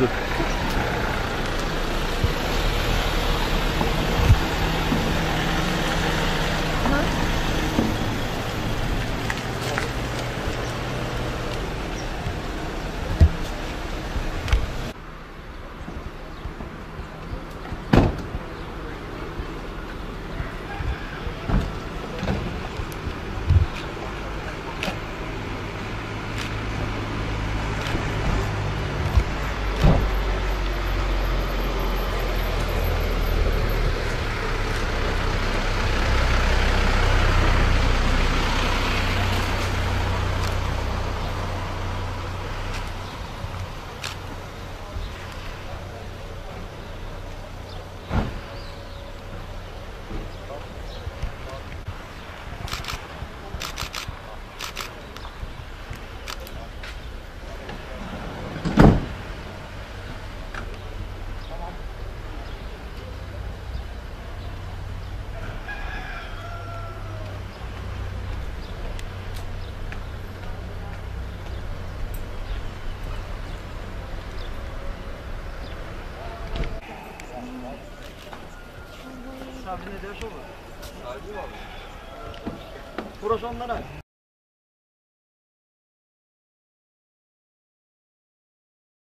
de dur. Burası onlara.